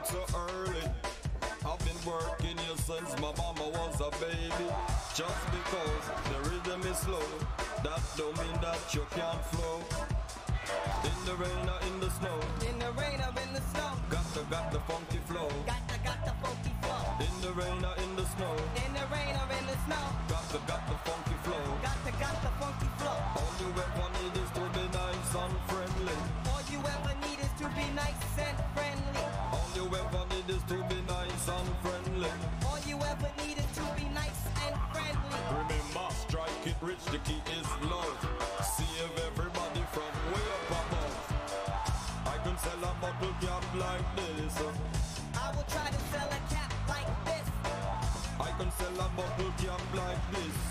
market so early. I've been working here since my mama was a baby. Just because the rhythm is slow, that don't mean that you can't flow. In the rain or in the snow, In the rain or in the snow. got the got the funky flow. Got the, got the funky flow. In the rain or in the snow, In the rain or in the snow. got the got the funky flow. Got the, got the funky flow. All you ever need is to be nice and friendly. All you ever need is to be nice and you ever need is to be nice and friendly. All you ever need is to be nice and friendly. Remember, strike it rich, the key is love. Save everybody from way up above. I can sell a bottle cap like this. I will try to sell a cap like this. I can sell a bottle cap like this.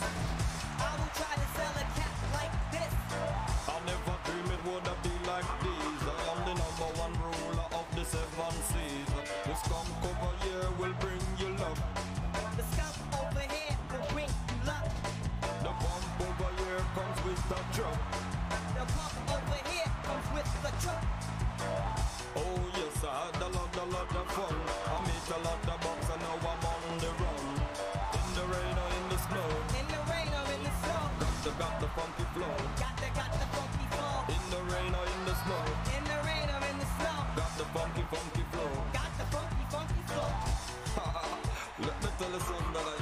With the. Pump over here comes with the truck. Oh yes, I had a lot, a lot of fun. I made a lot of bucks and now I'm on the run. In the rain or in the snow, In the rain or in the snow. got the got the funky flow. Got the, got the funky flow. In the rain or in the snow, In the rain or in the snow. got the funky funky flow. Got the funky, funky flow. Let me tell you something that I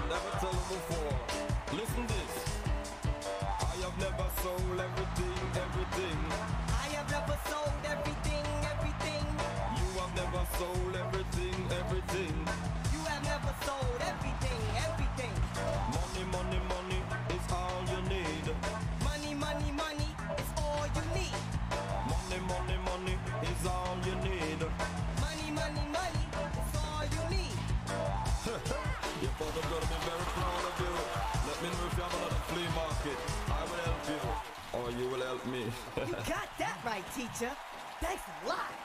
You got that right, teacher. Thanks a lot.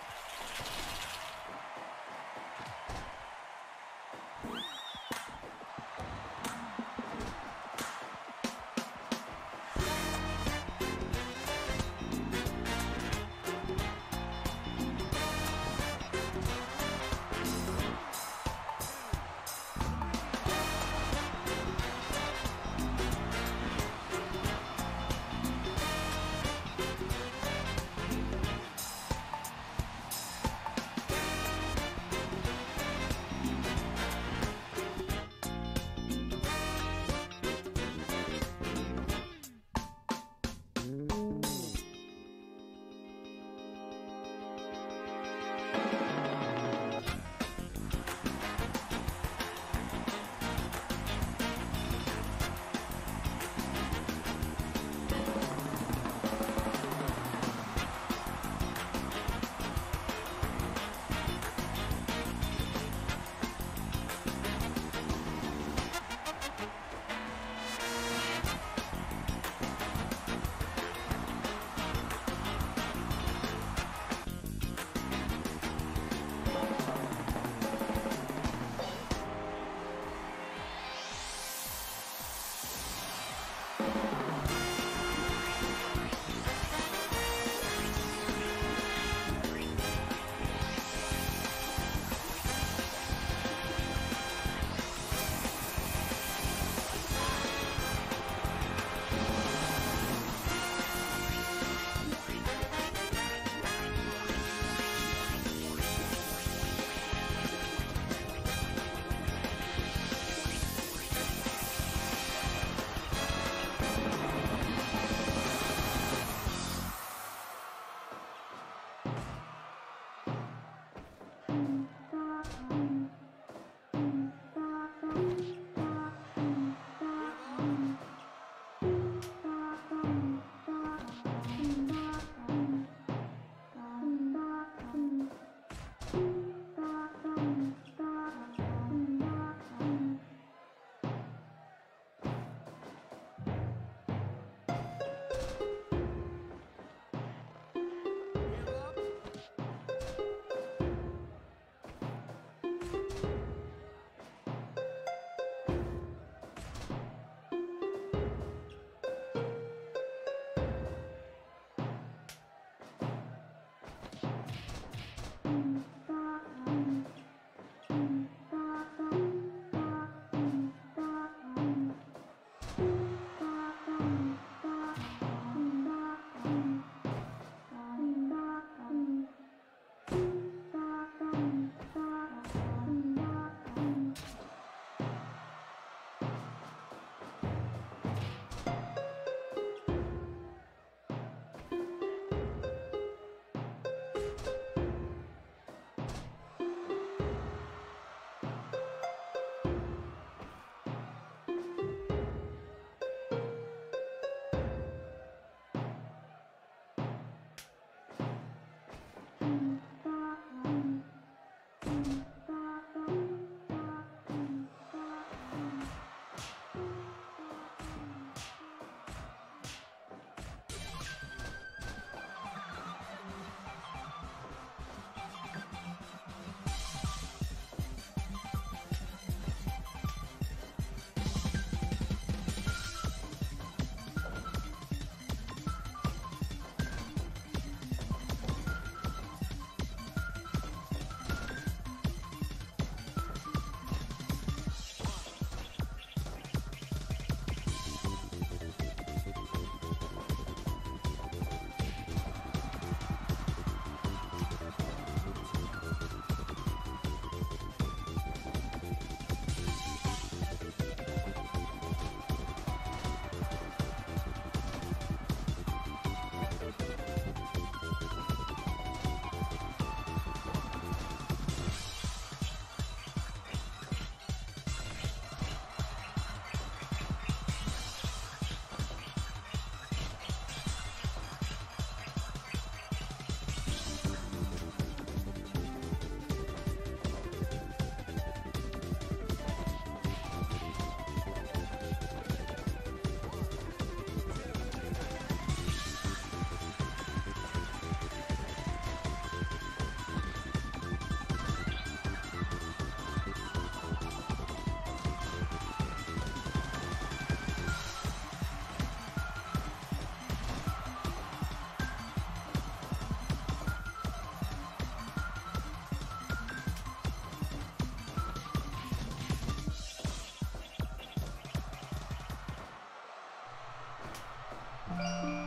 了。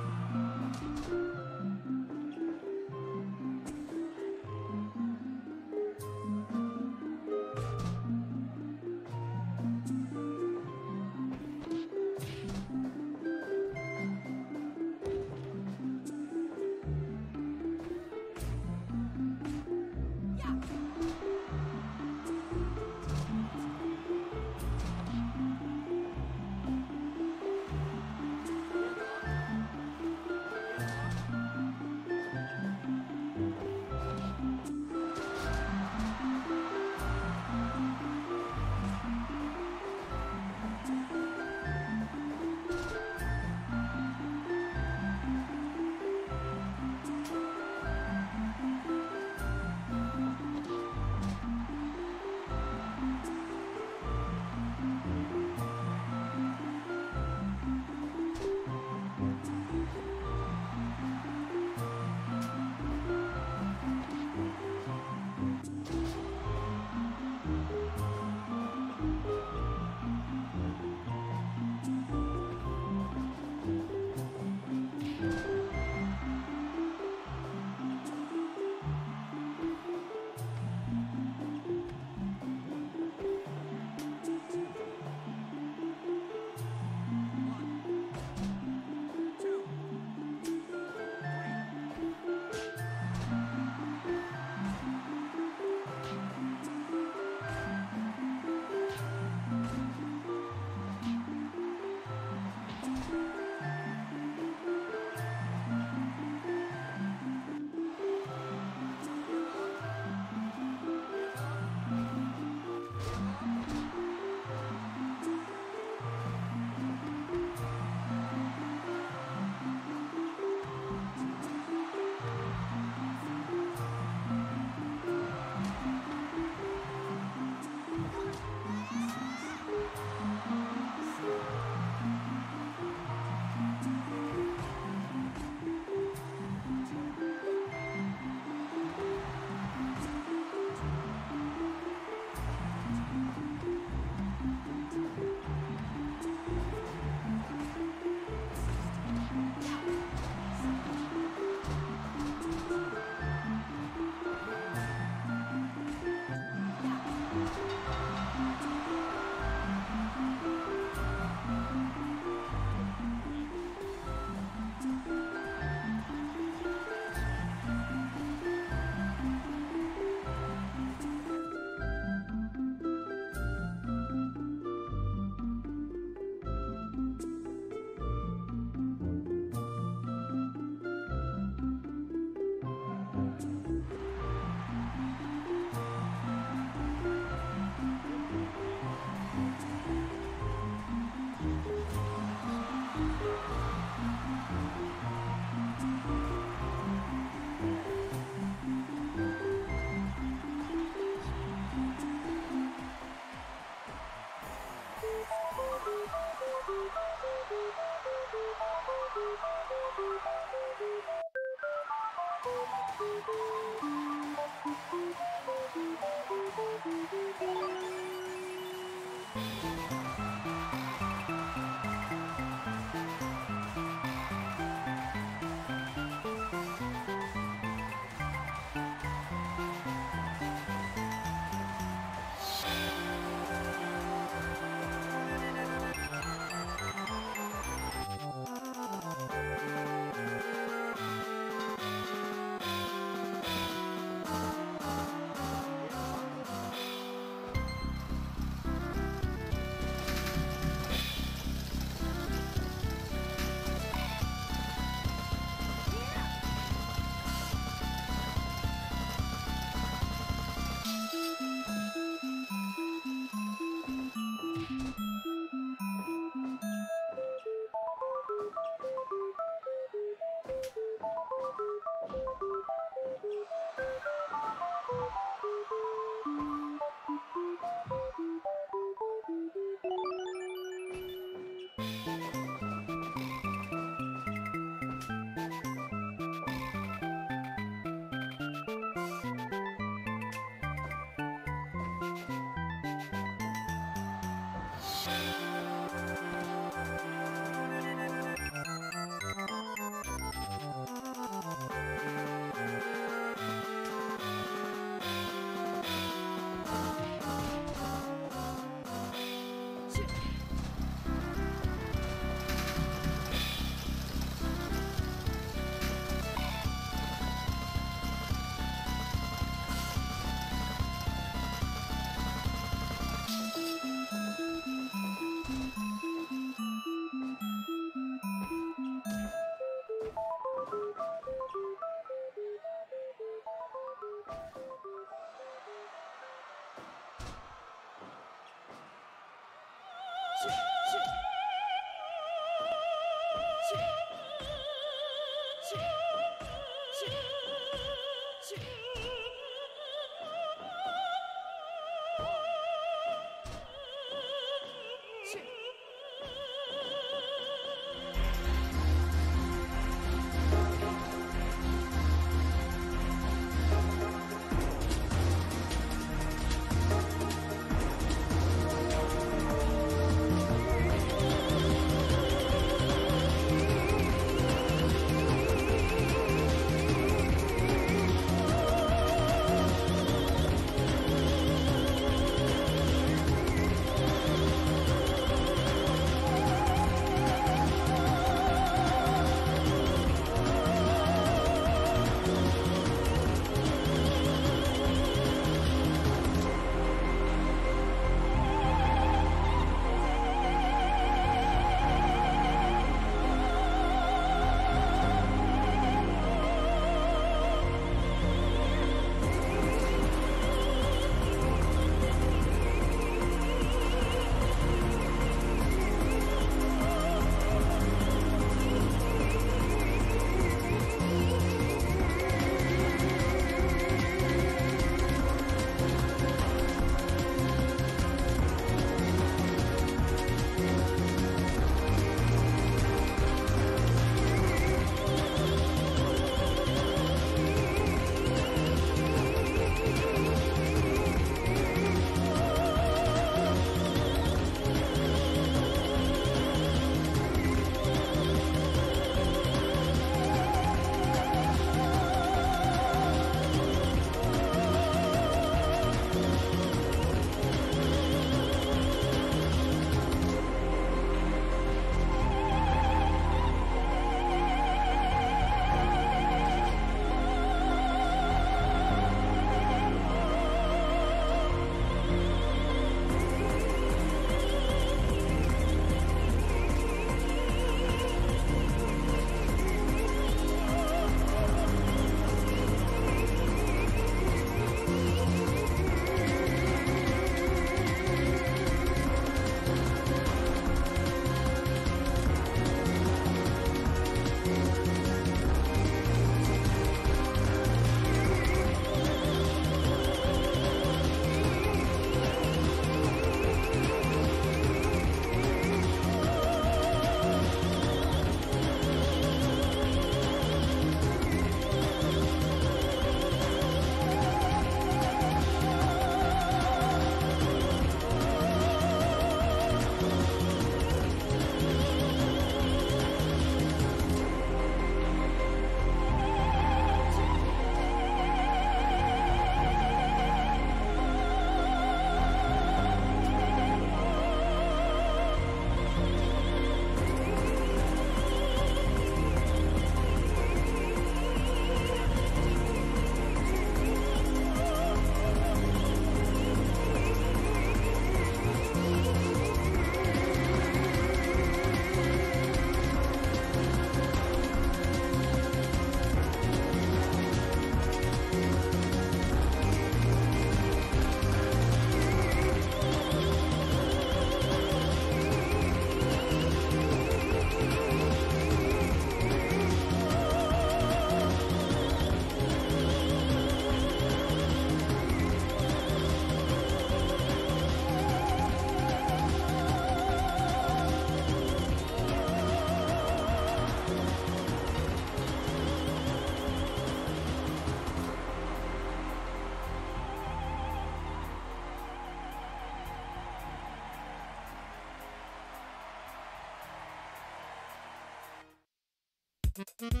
Thank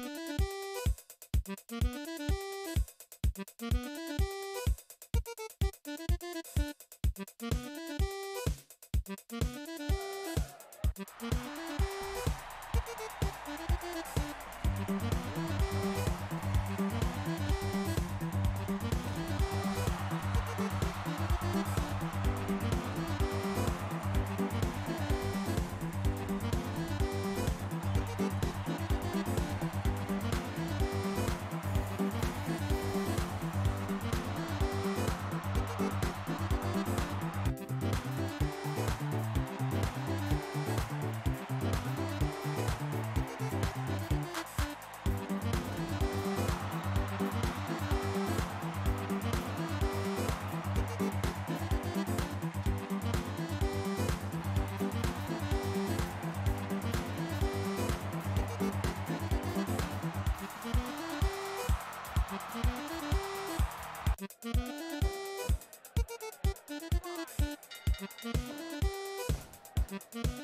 you. Thank you.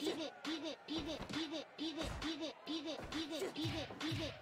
pide, pide, pide, pide, pide, pide, pide, pide, pide, pide.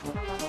Thank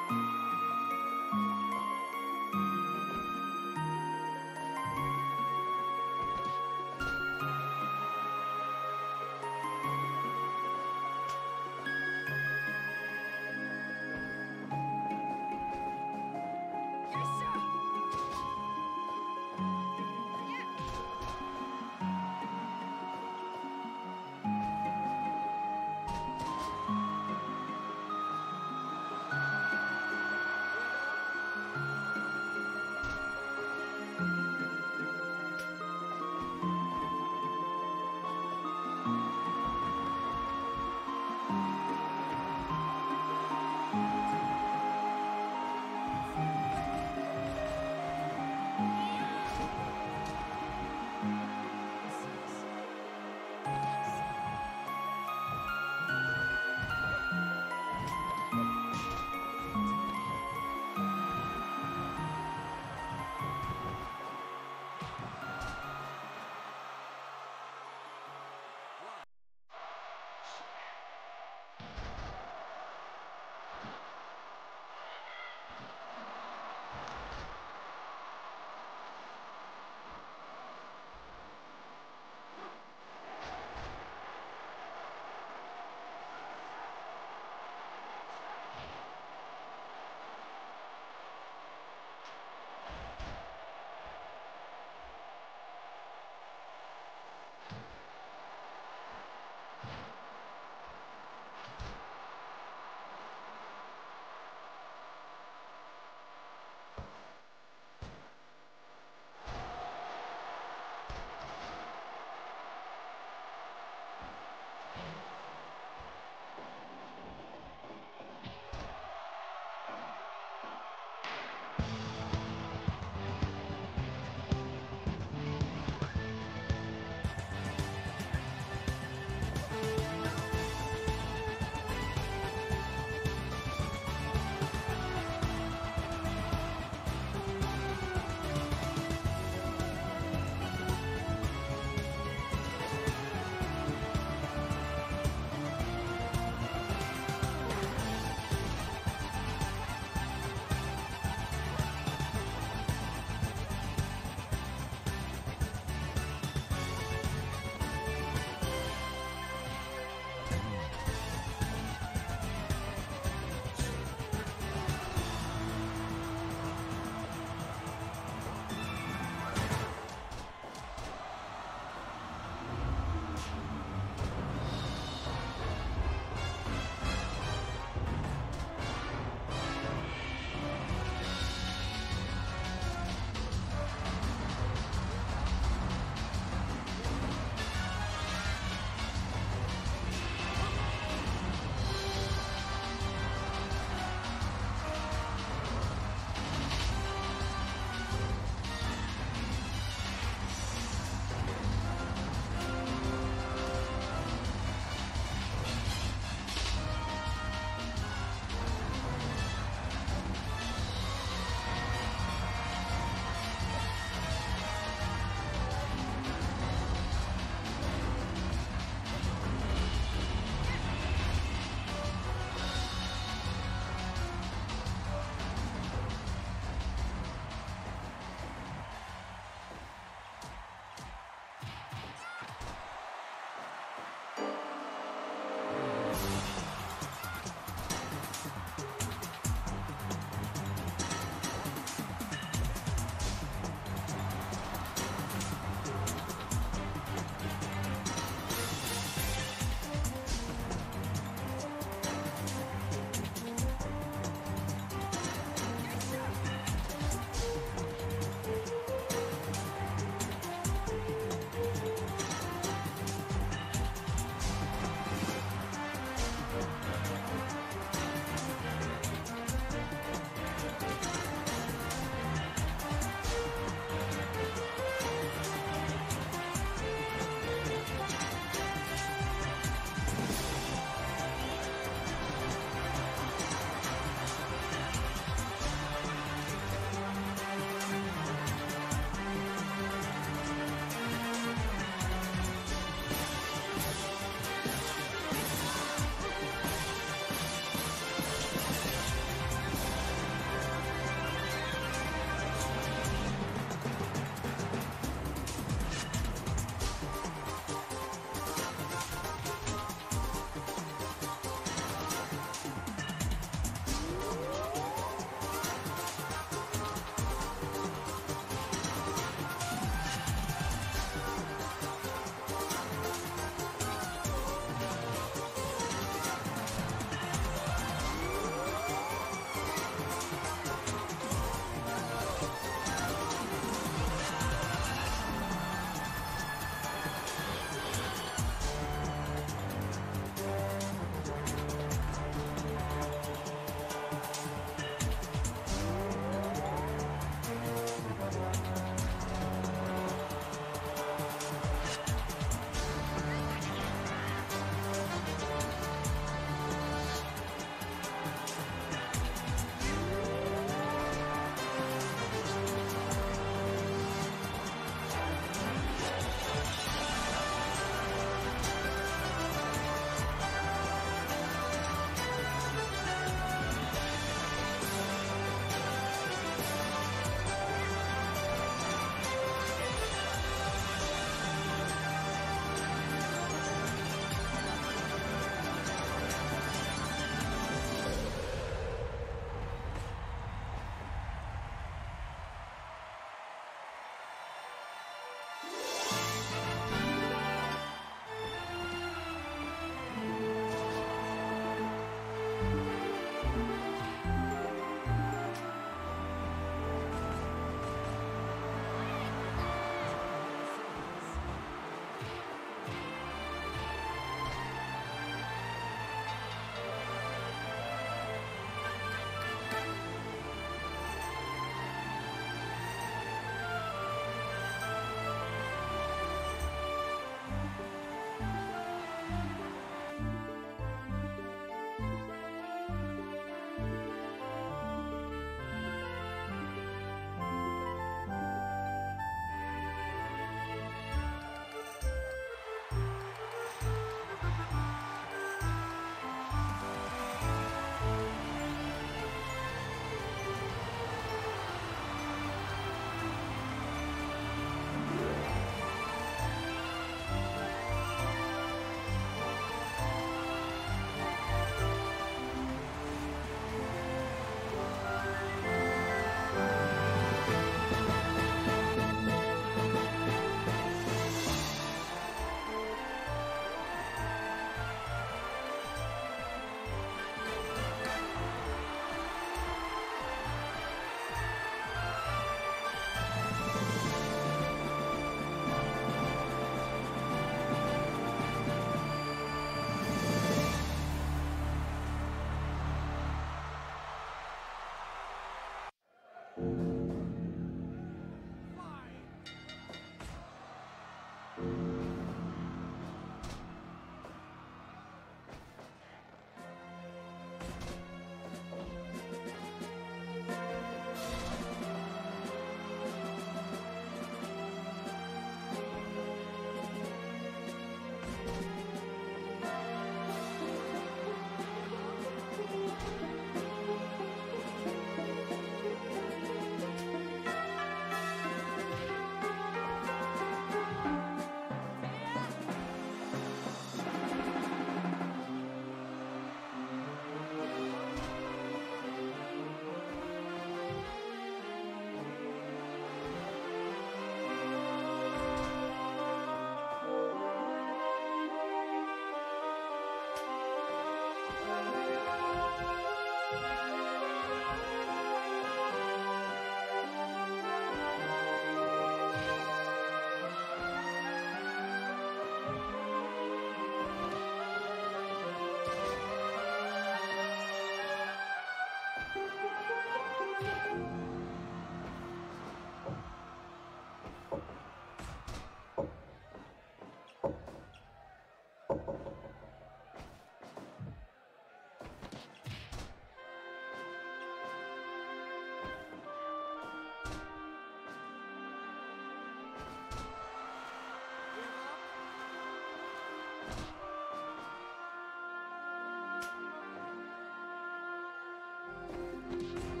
よし!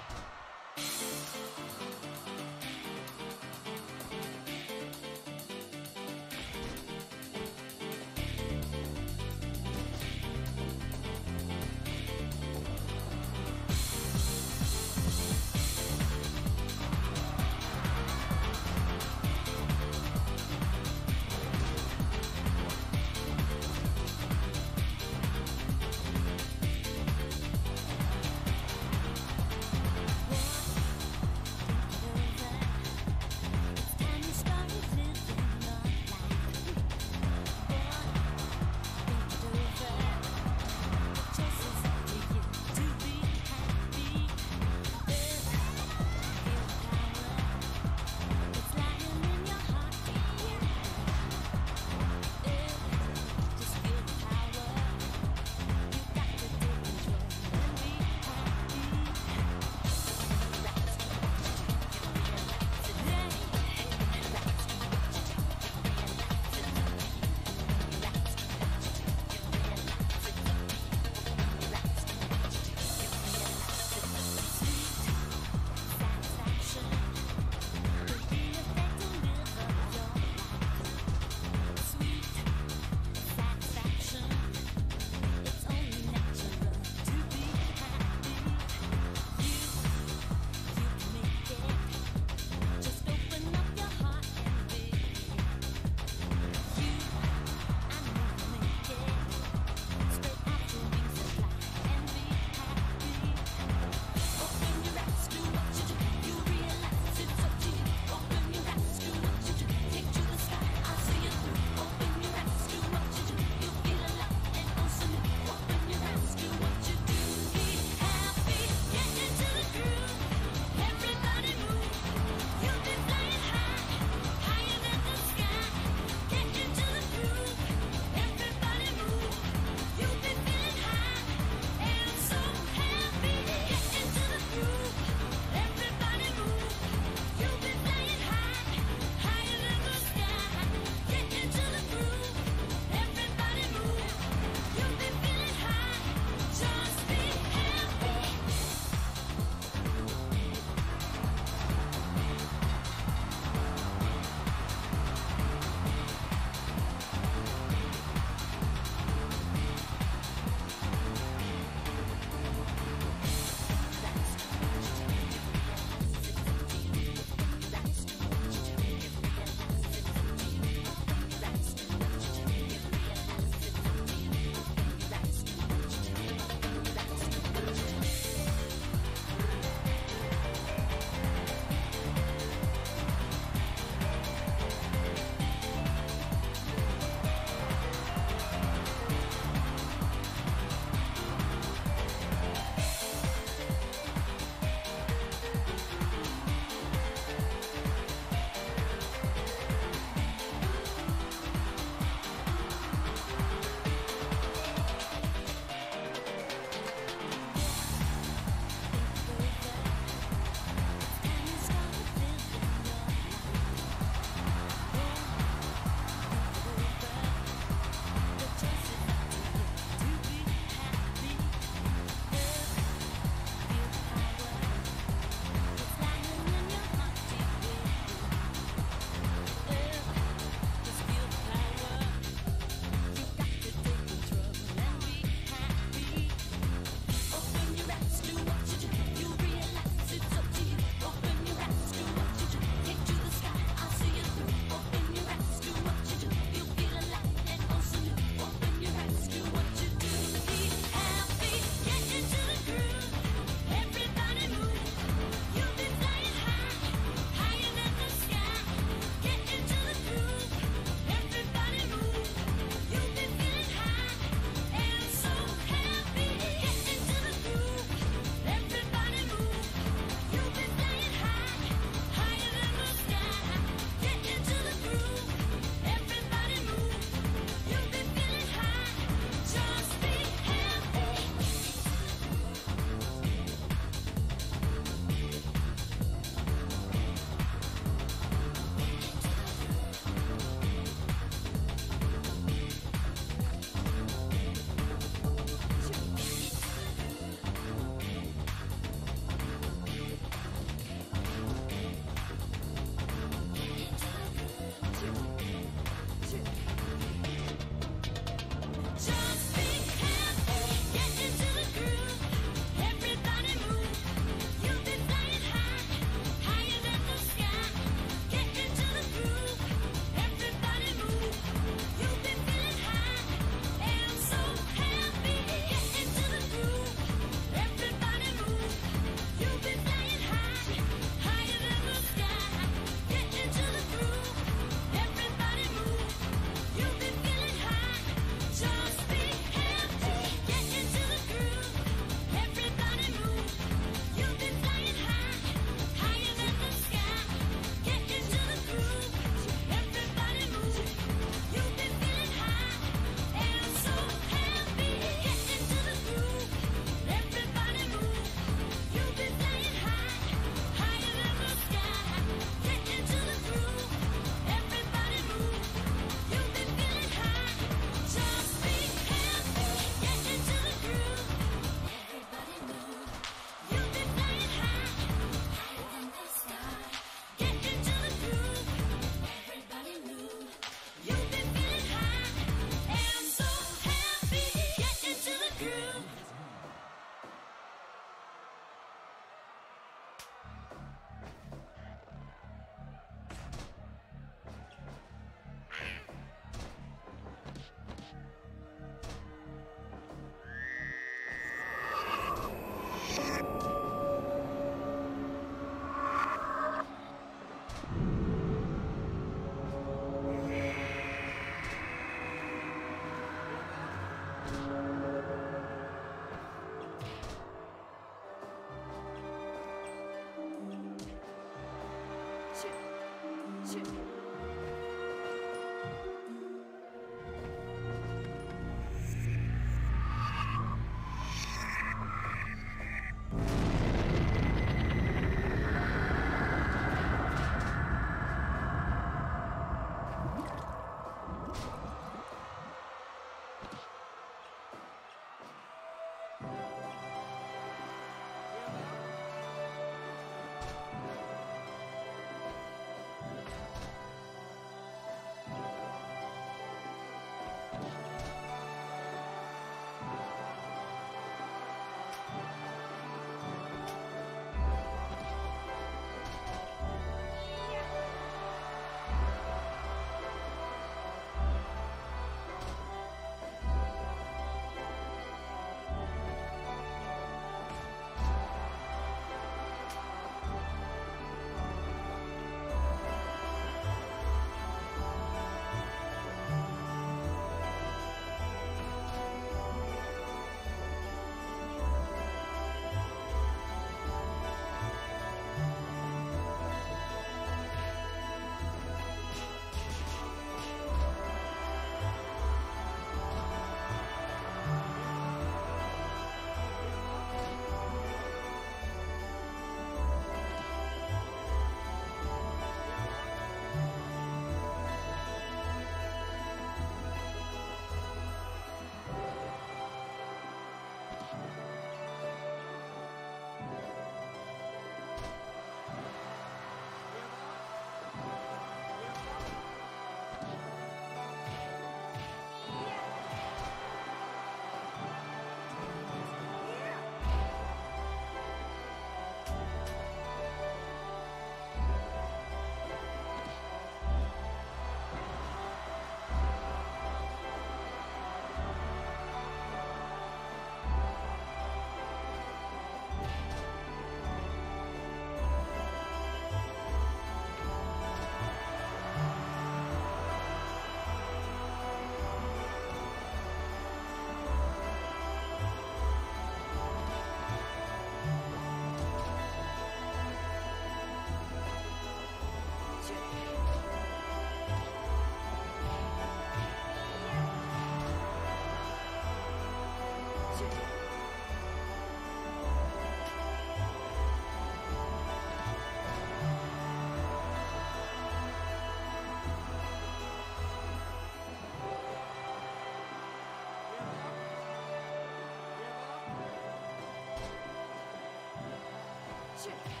Shit.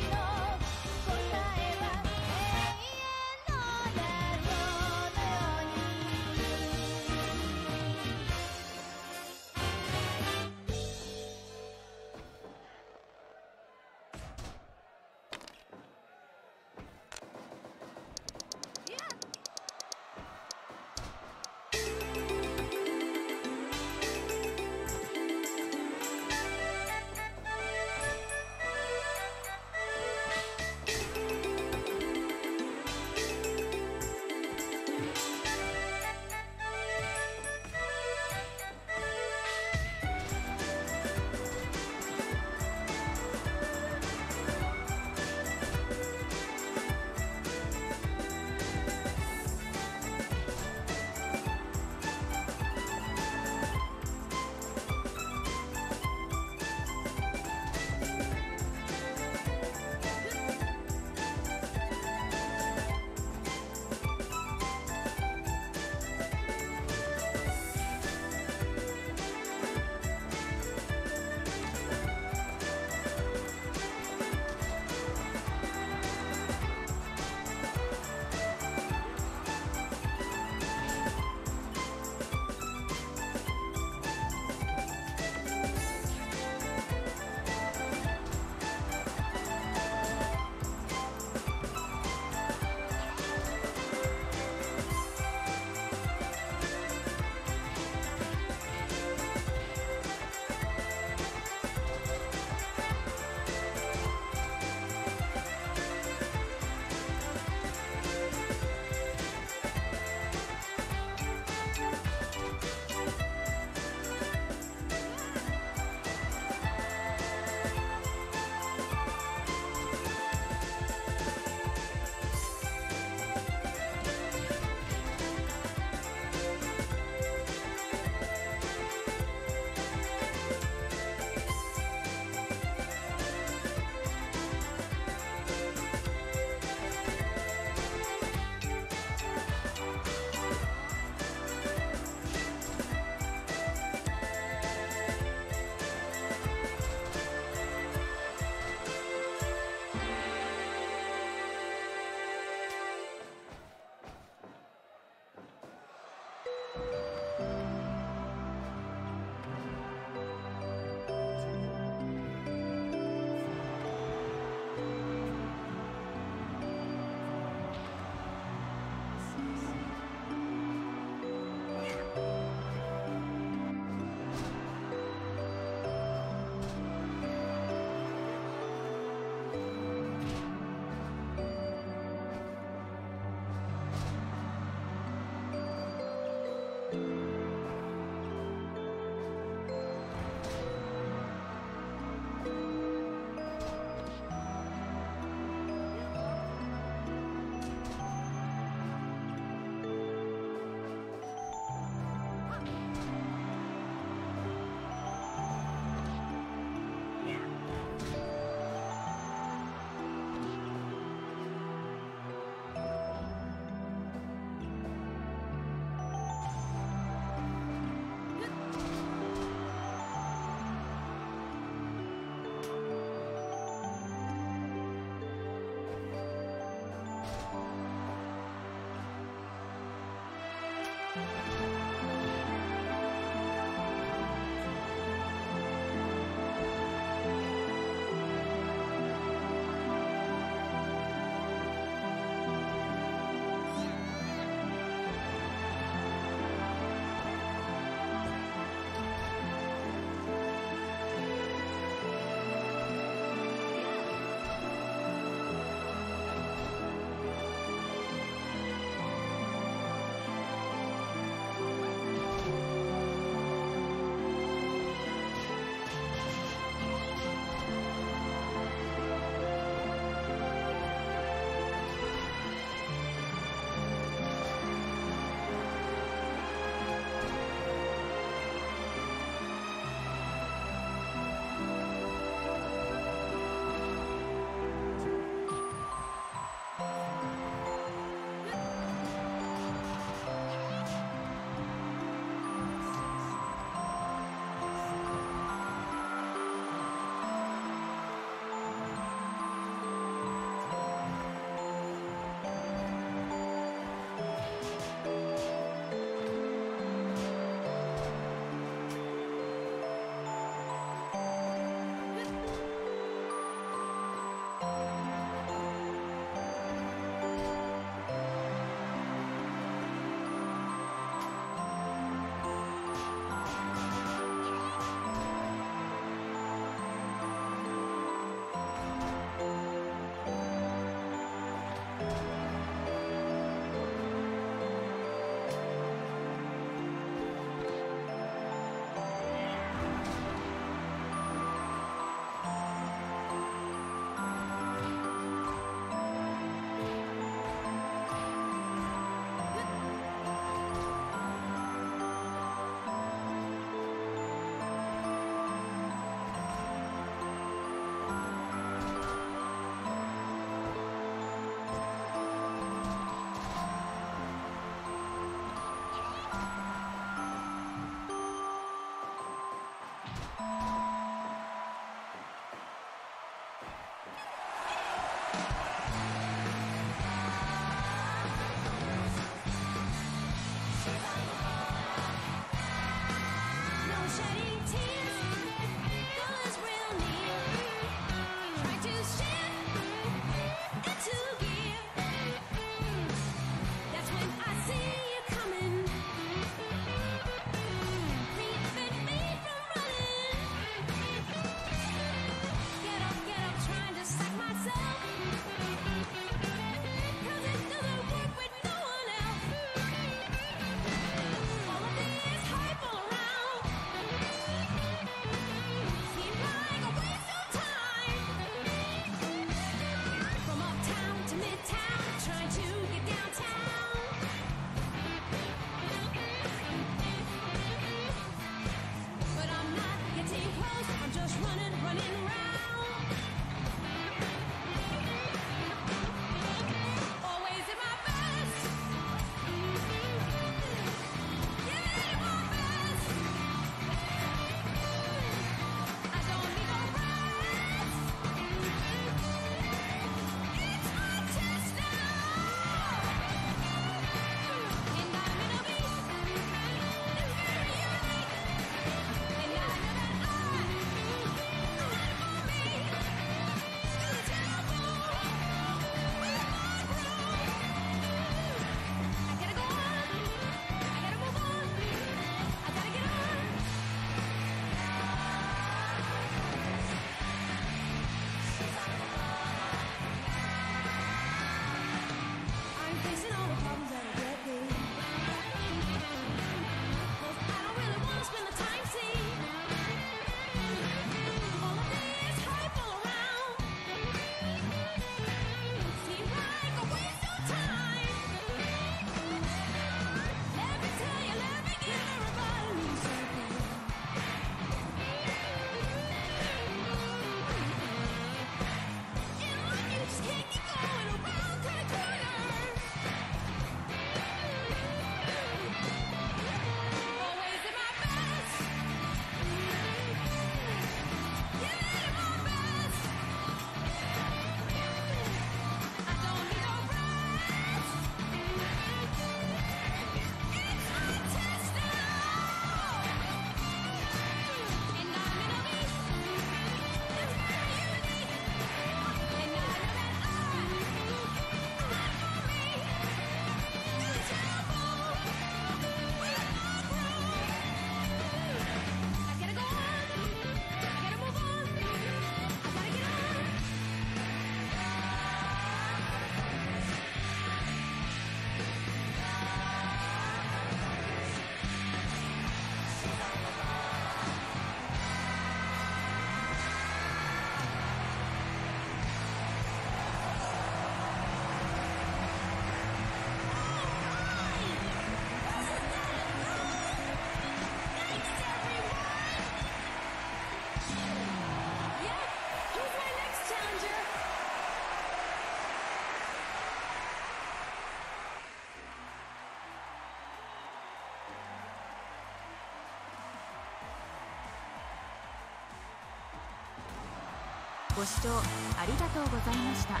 ご視聴ありがとうございました。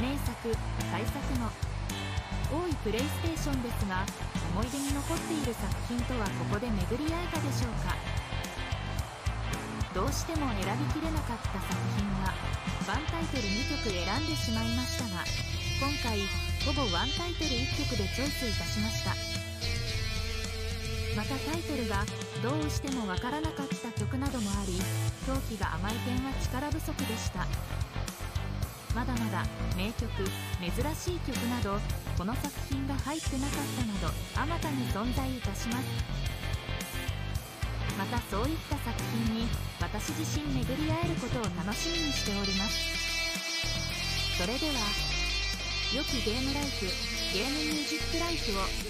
名作大作の多いプレイステーションですが思い出に残っている作品とはここで巡り合えたでしょうか。どうしても選びきれなかった作品はワンタイトル2曲選んでしまいましたが今回ほぼワンタイトル1曲でチョイスいたしました。またタイトルがどうしてもわからなかった曲などもあり表記が甘い点は力不足でした。まだまだ名曲珍しい曲などこの作品が入ってなかったなどあまたに存在いたします。またそういった作品に私自身巡り会えることを楽しみにしております。それでは良きゲームライフゲームミュージックライフを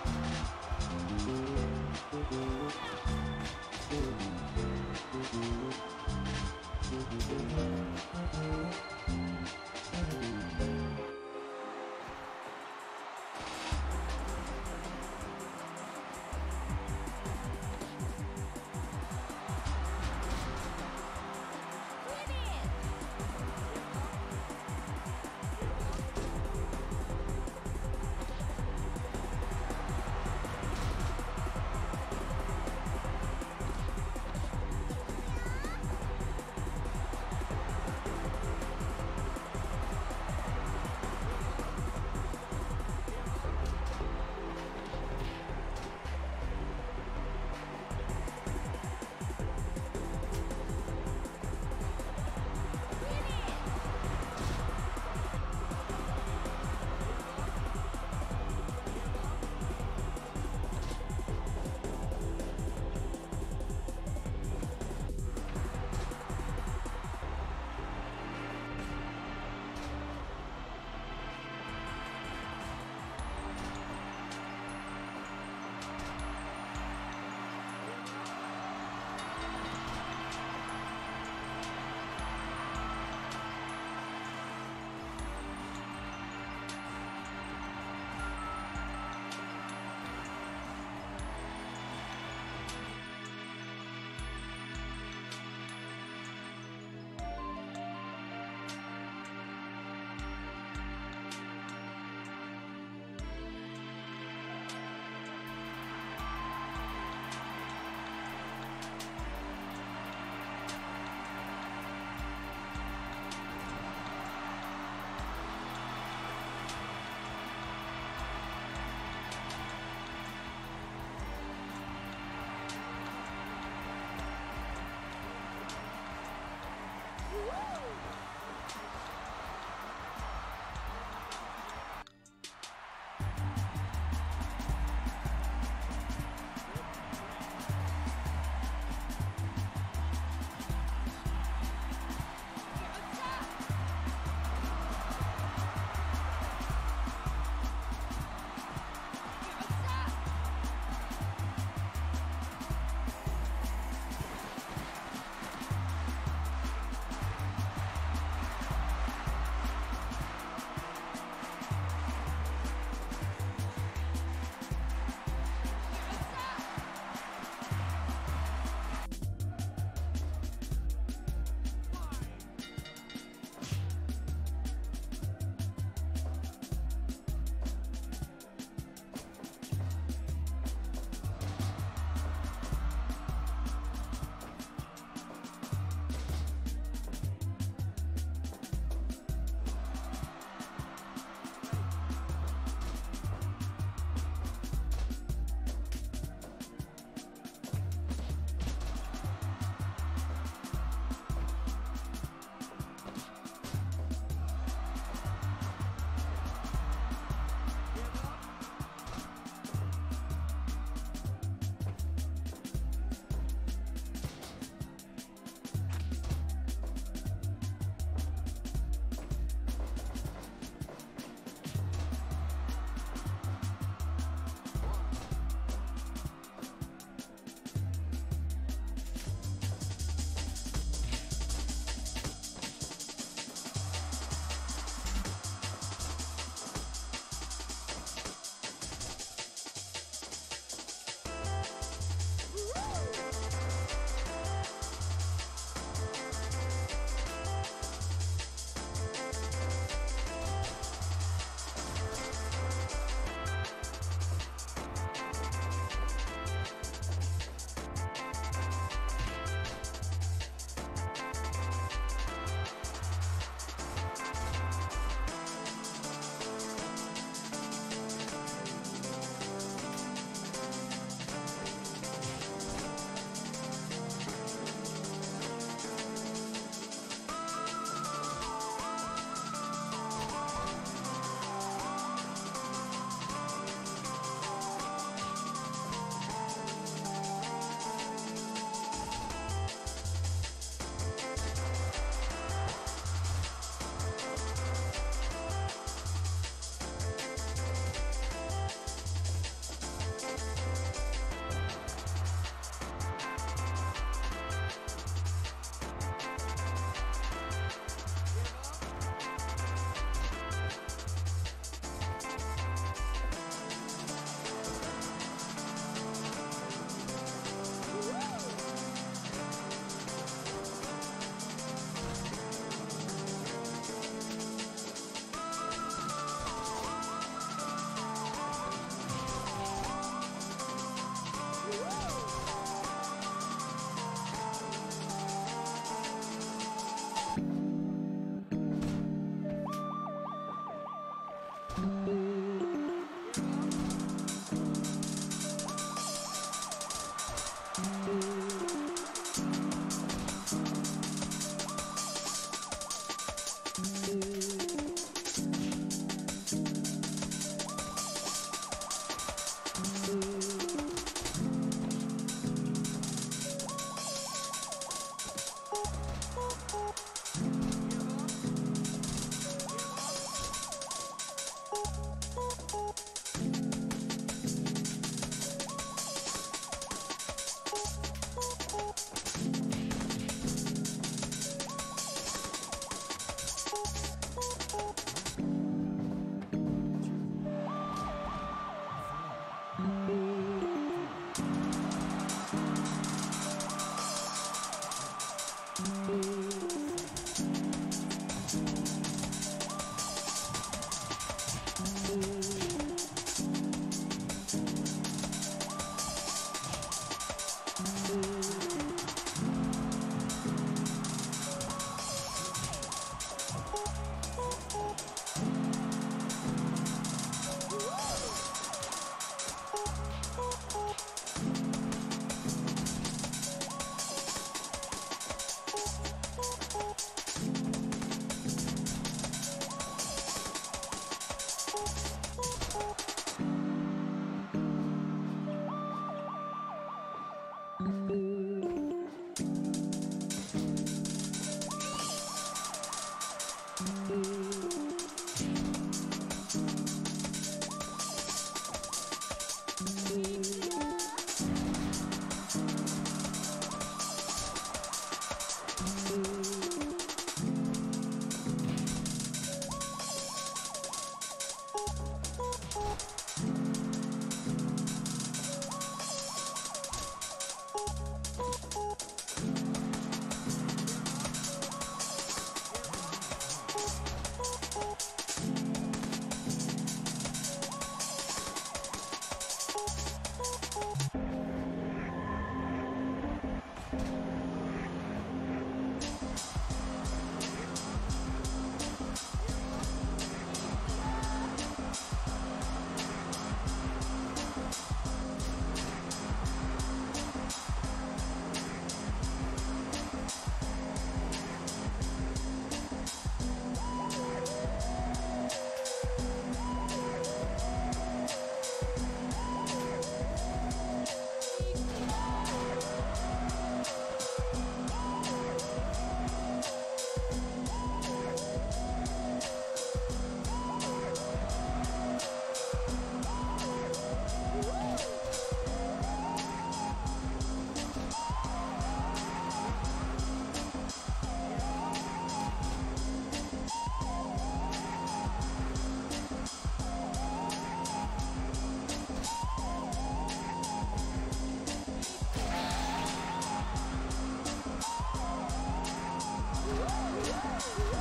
Woo!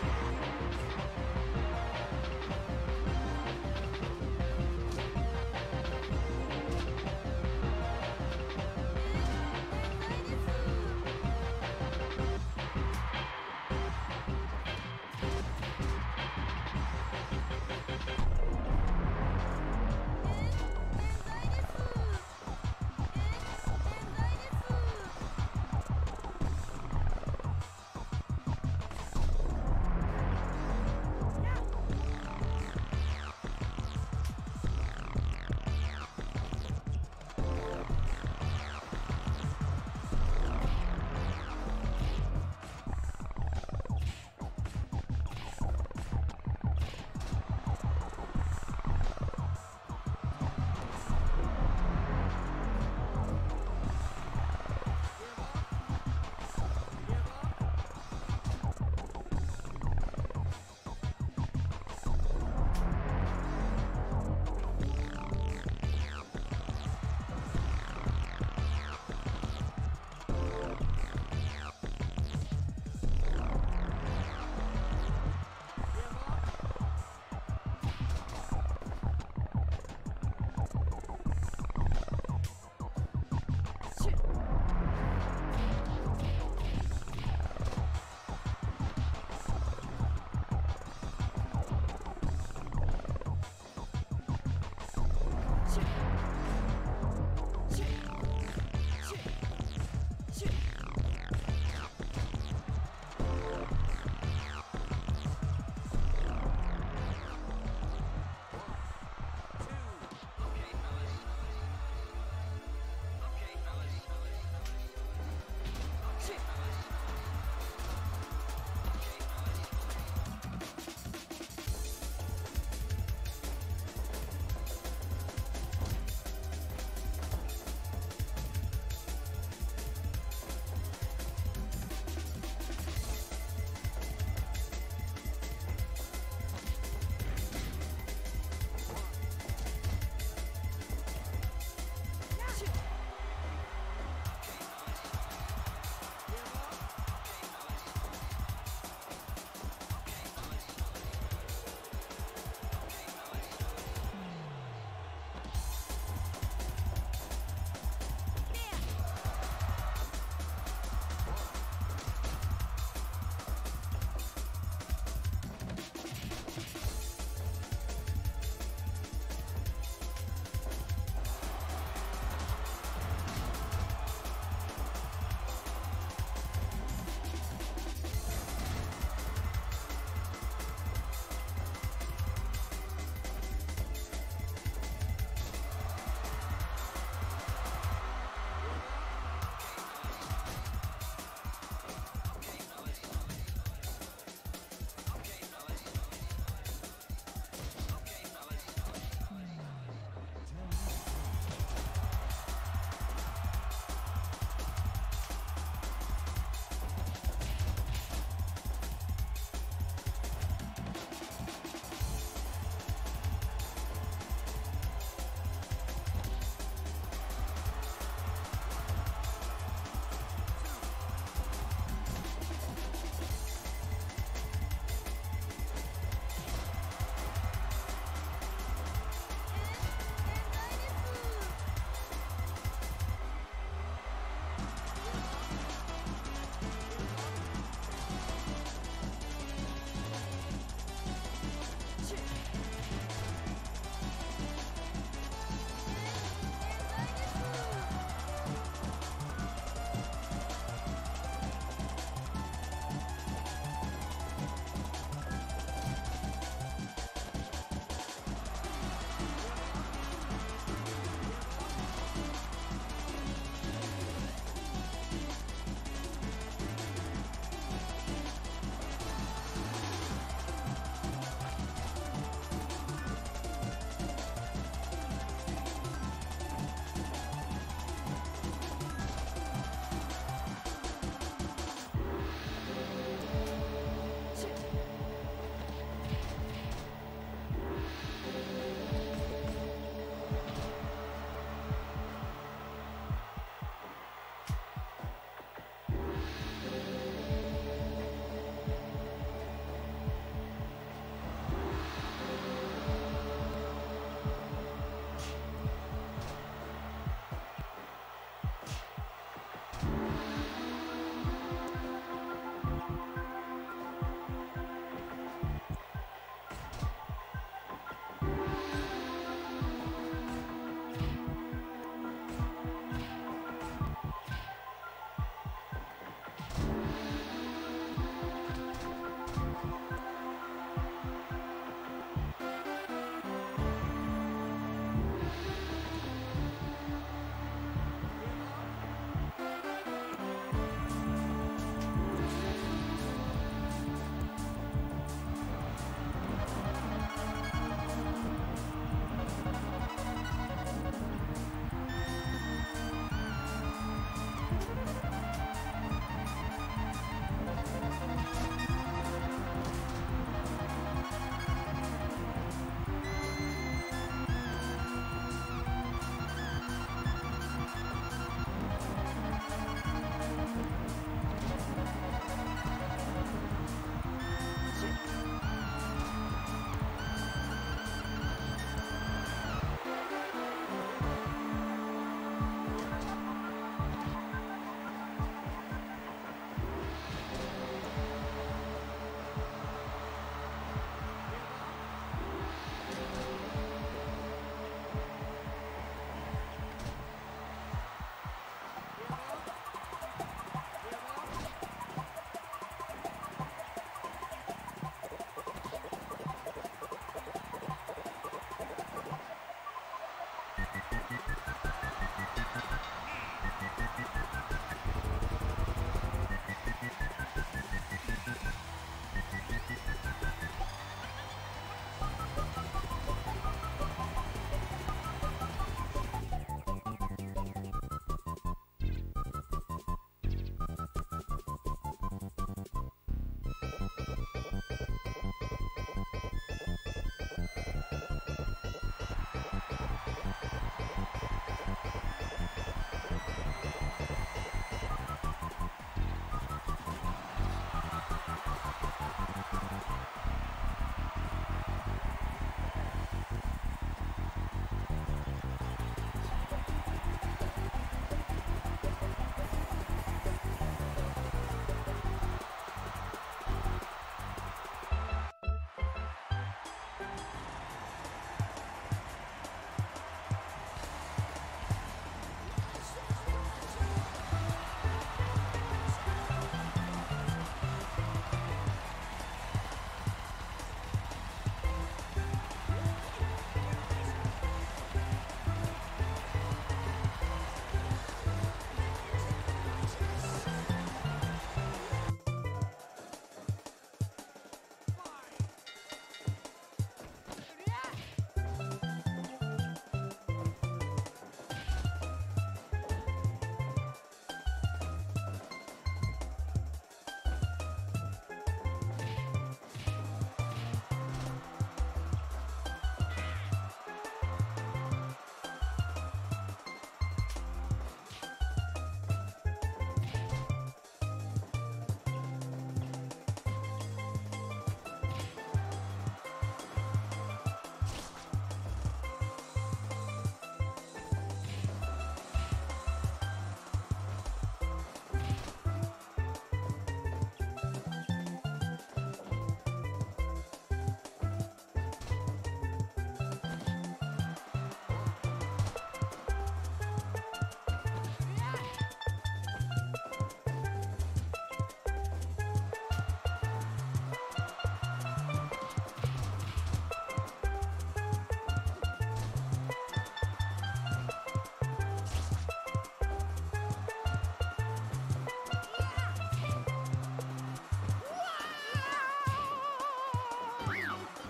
すごい。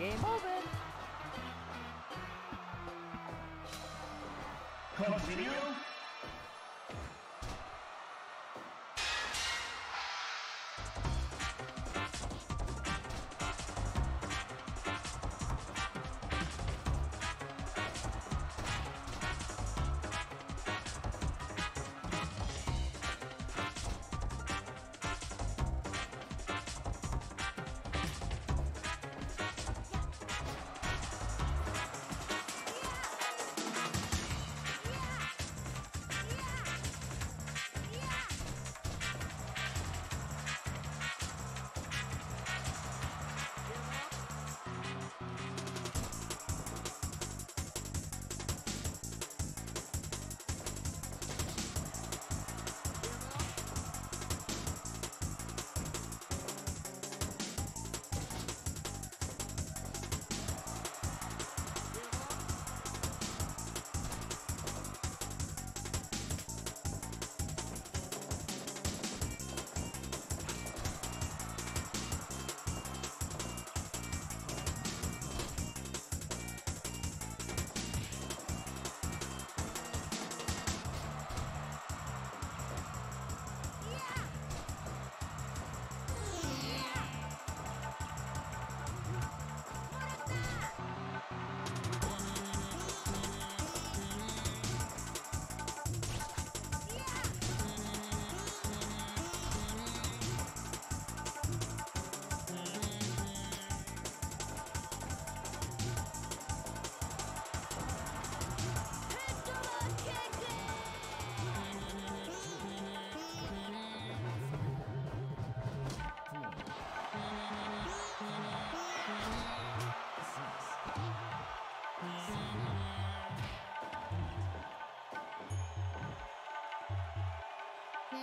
Game over. Continue.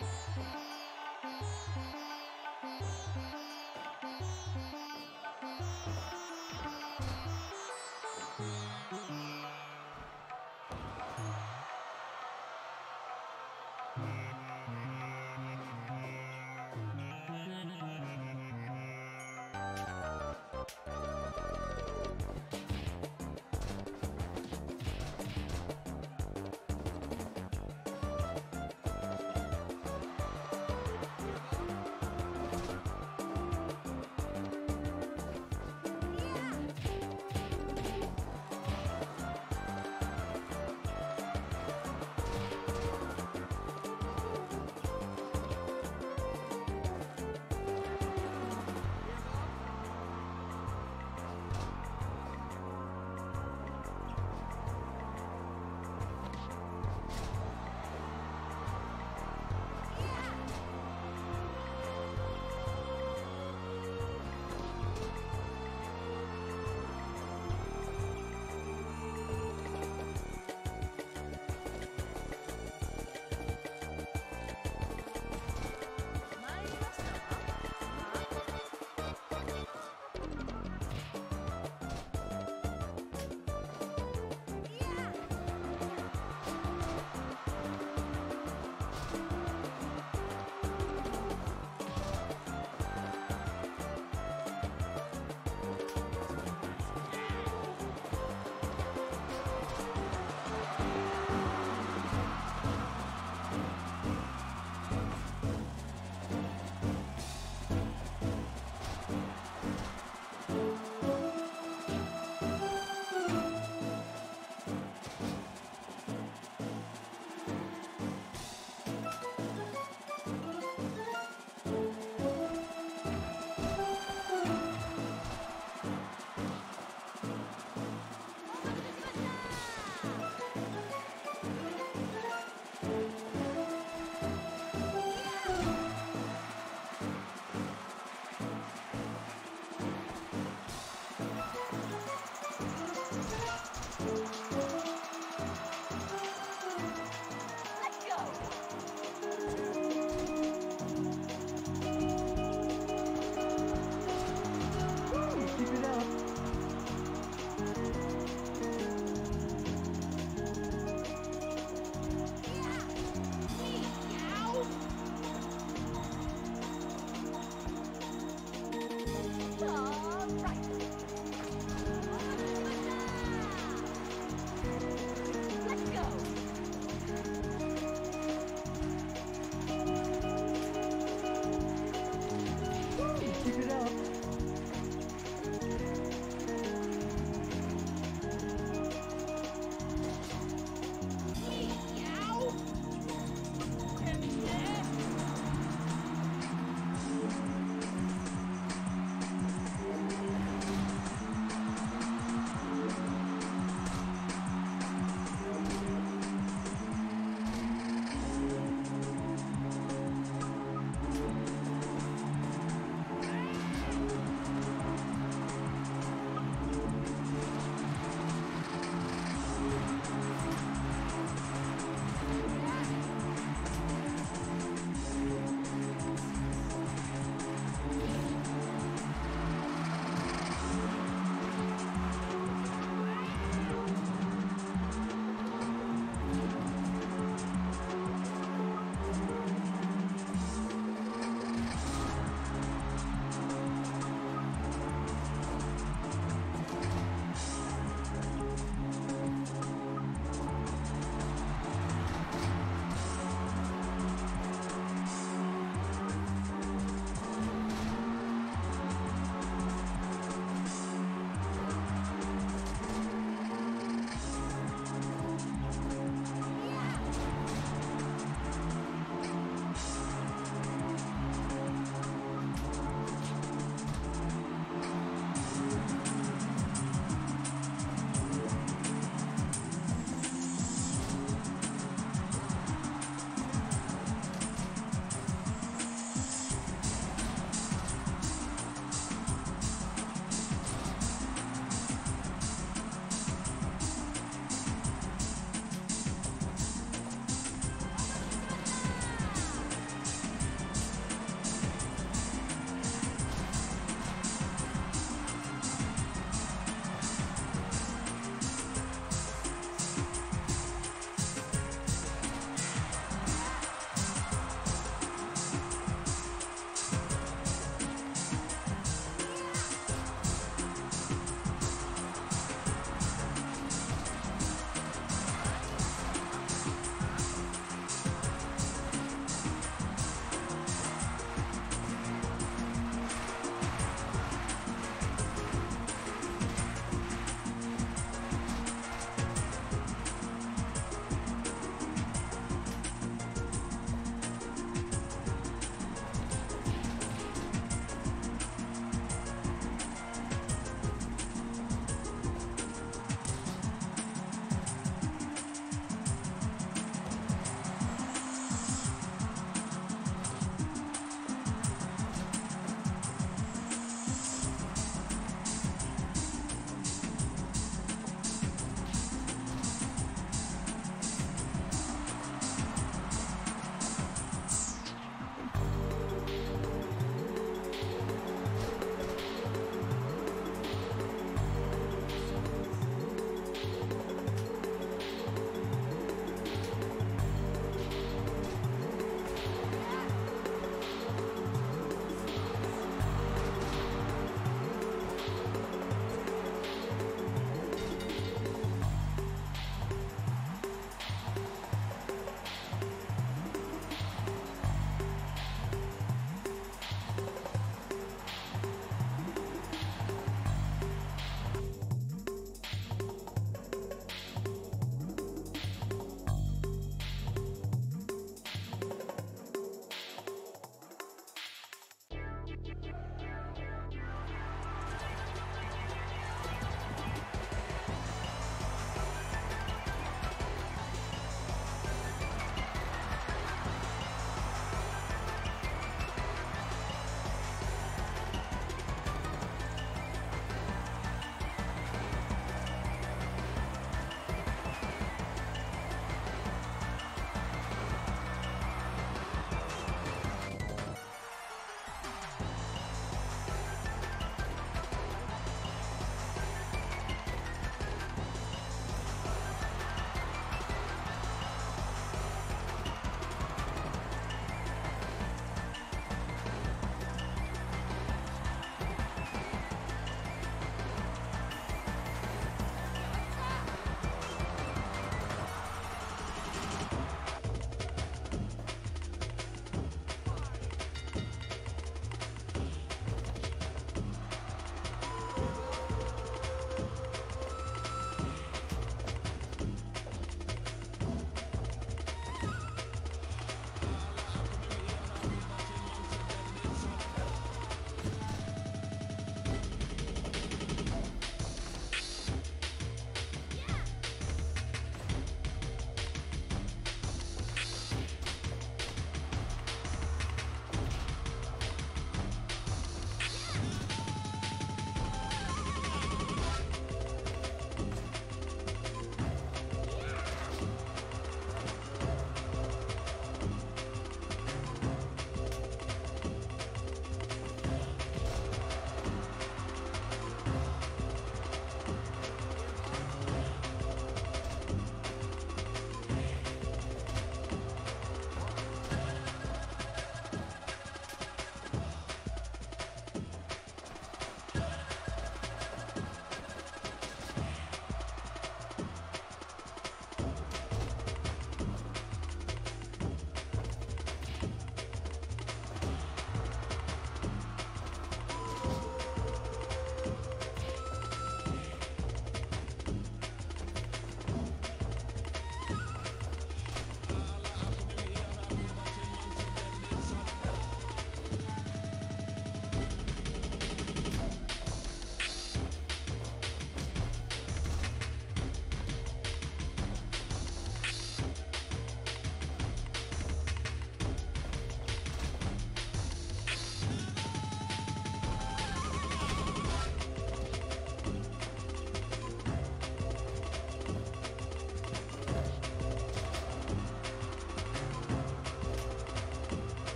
Música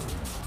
Thank you.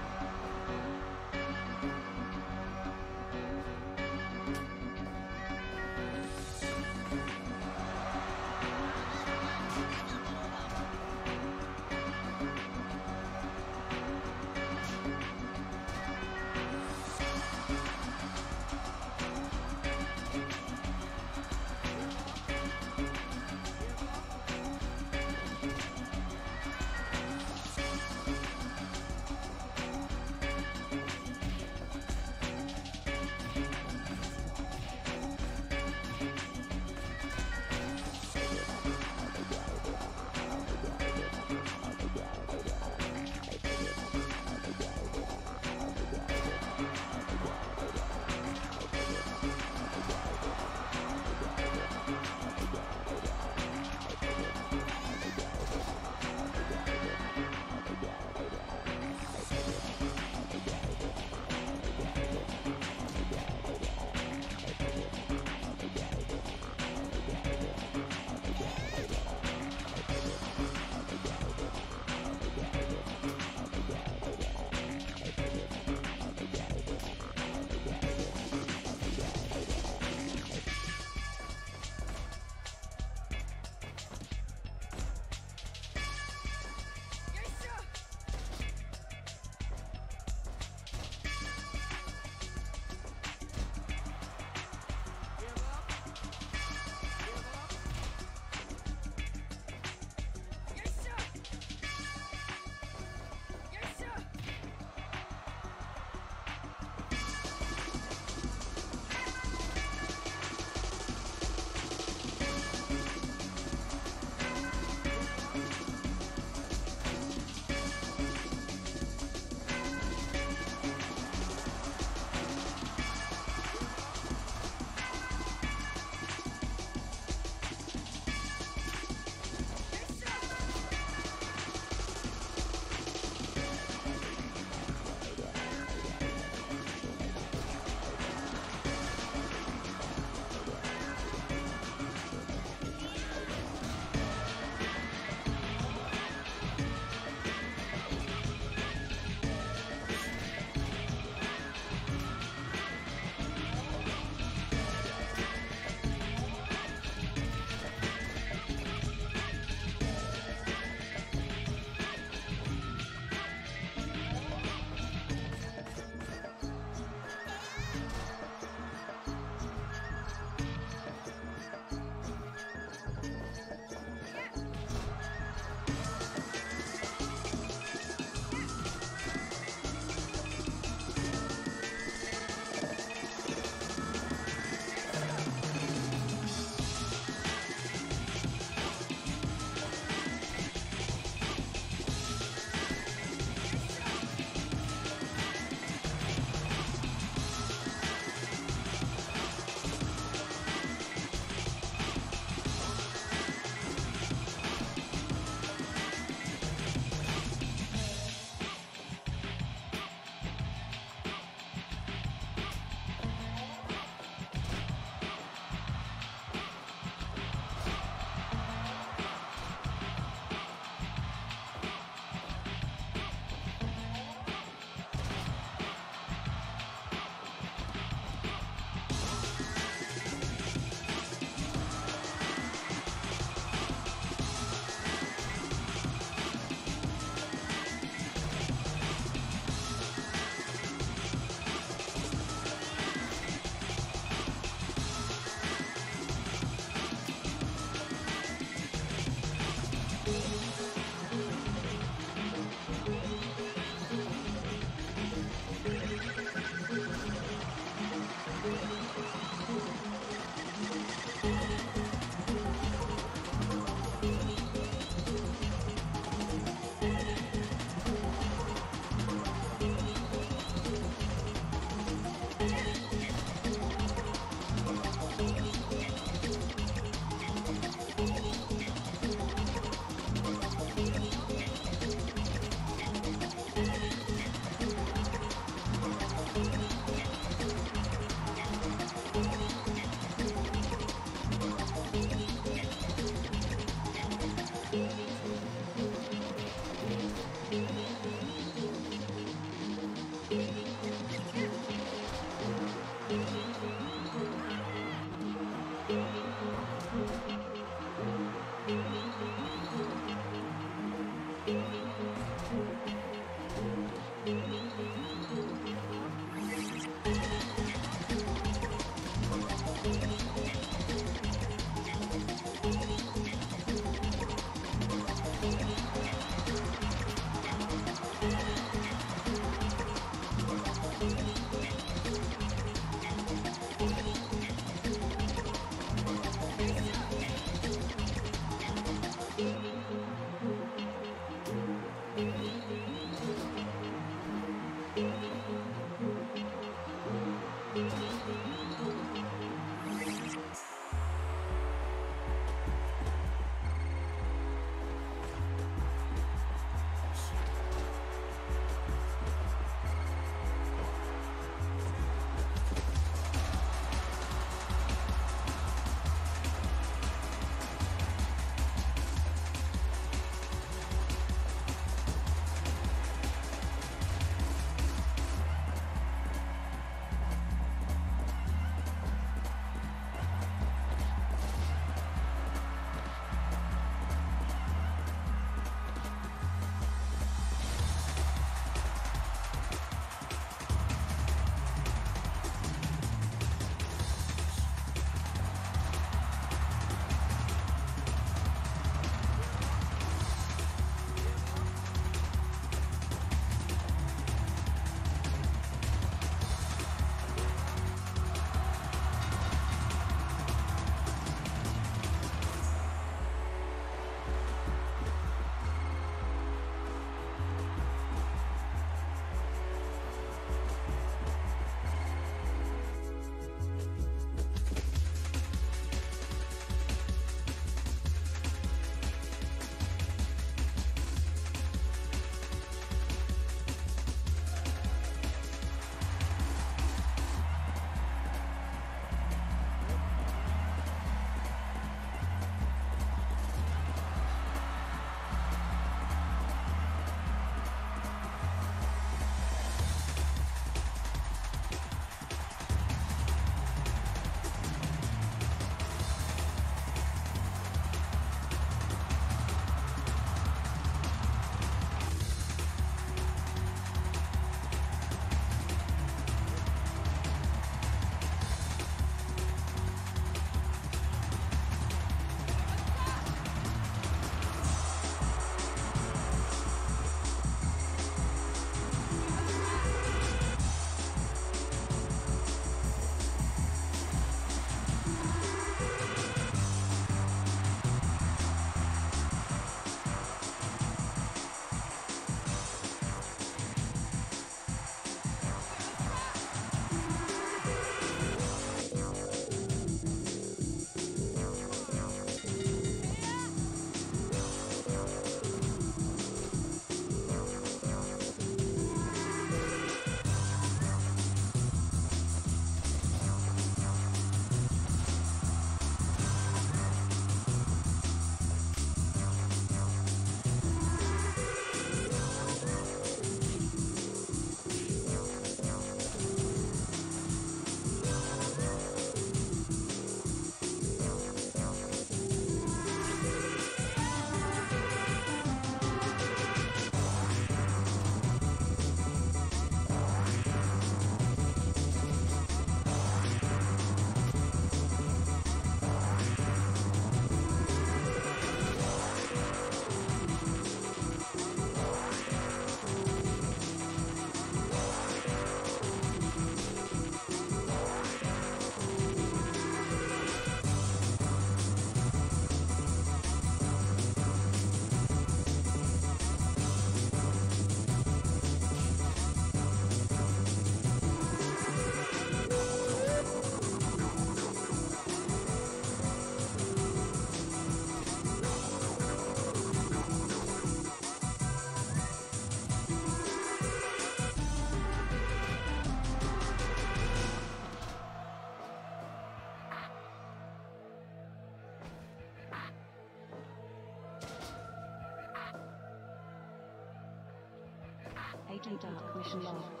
Agent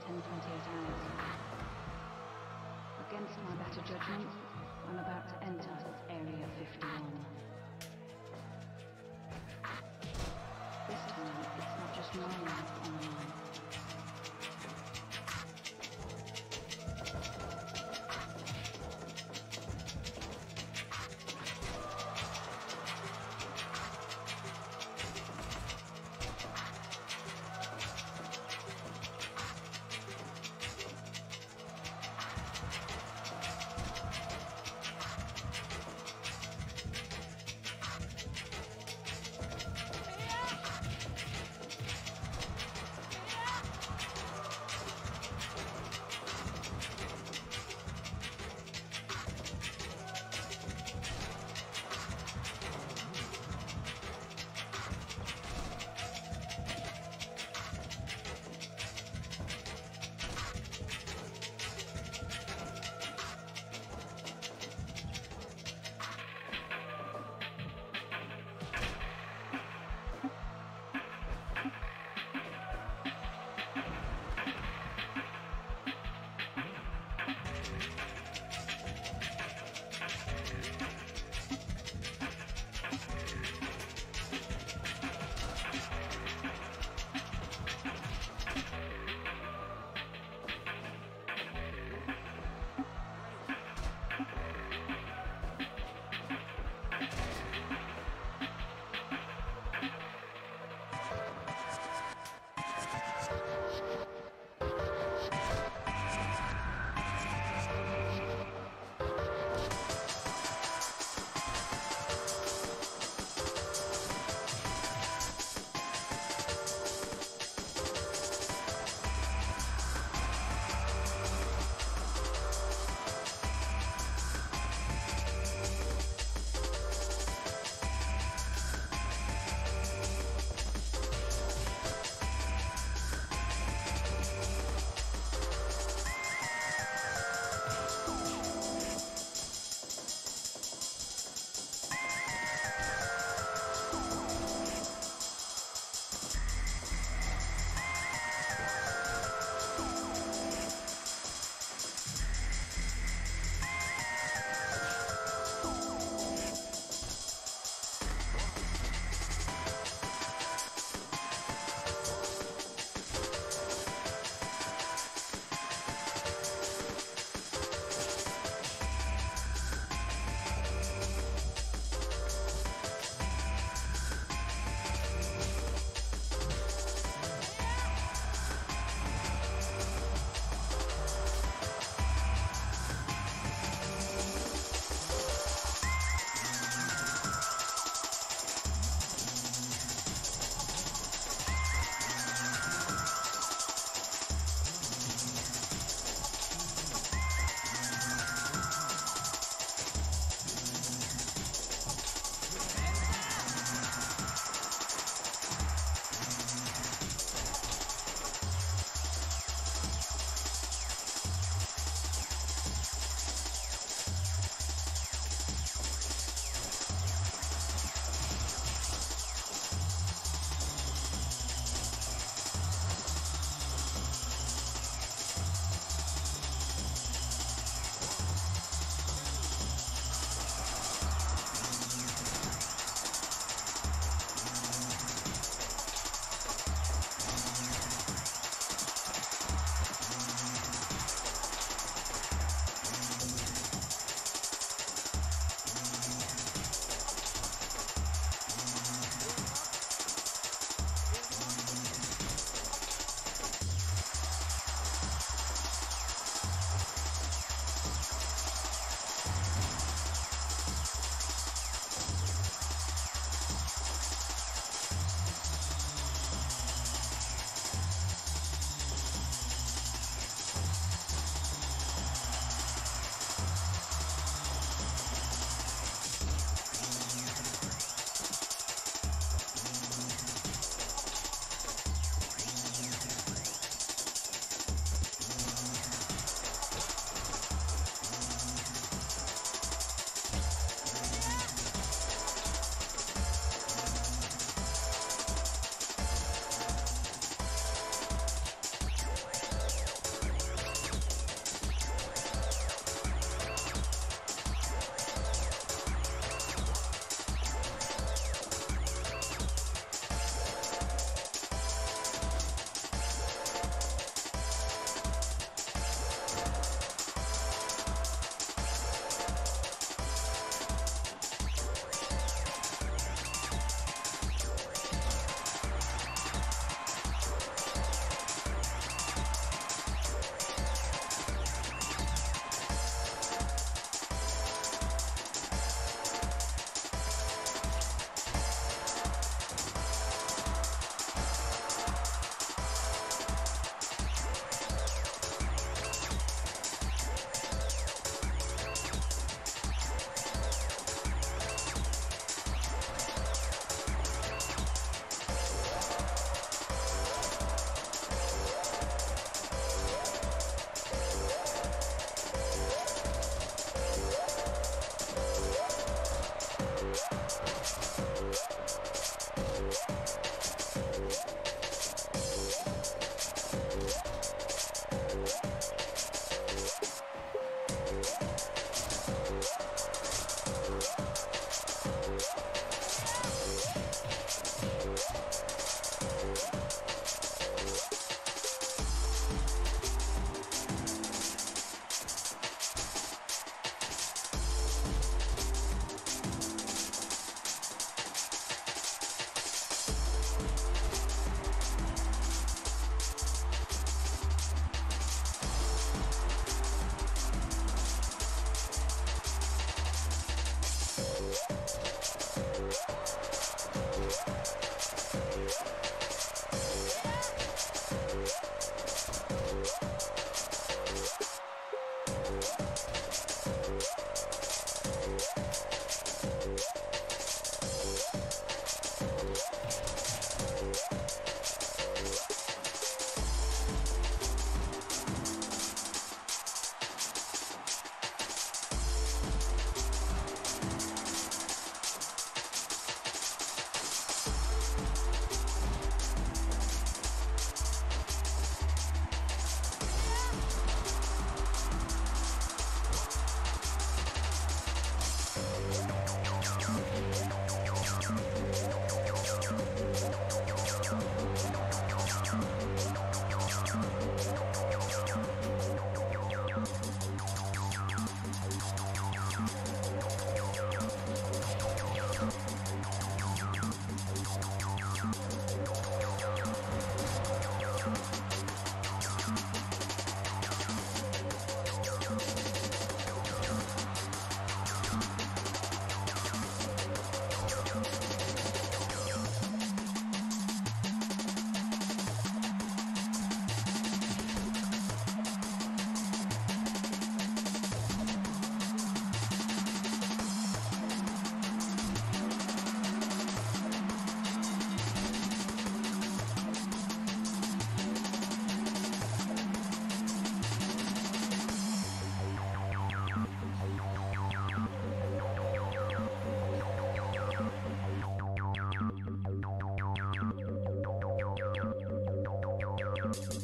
That's the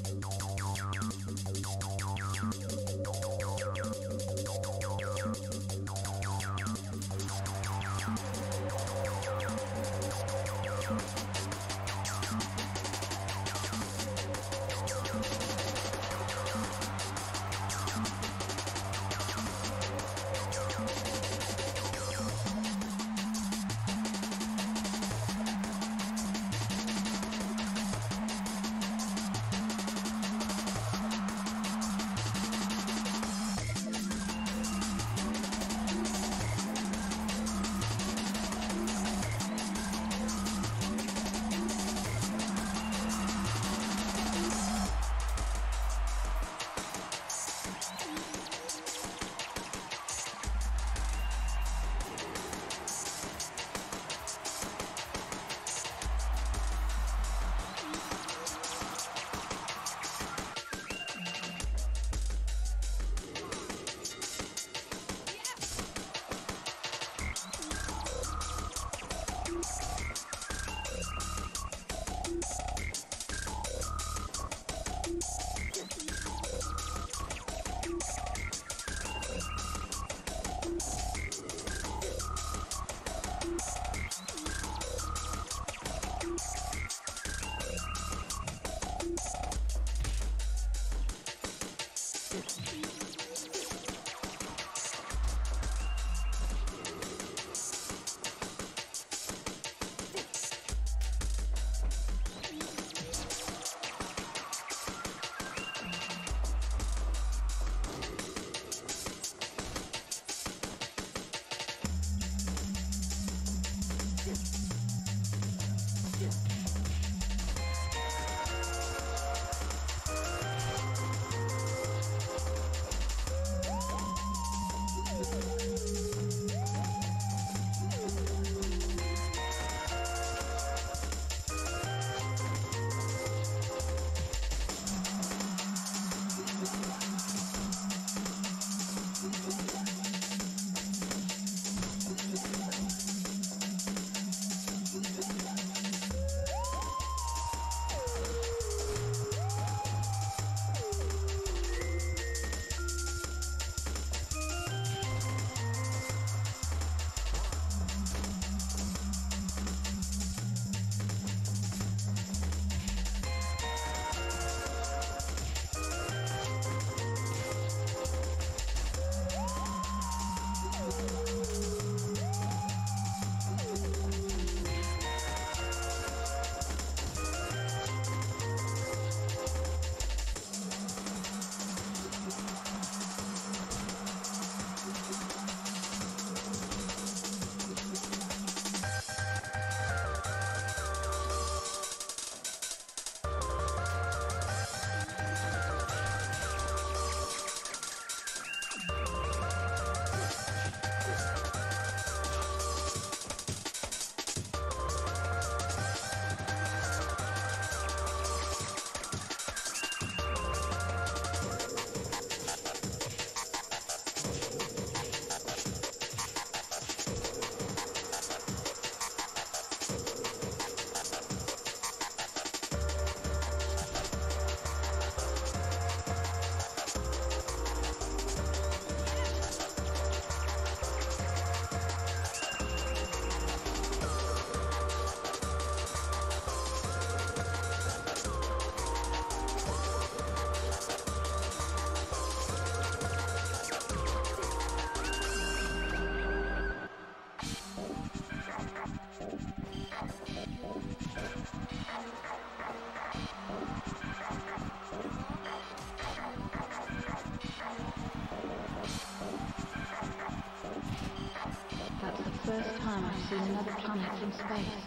first time I've seen another planet in space.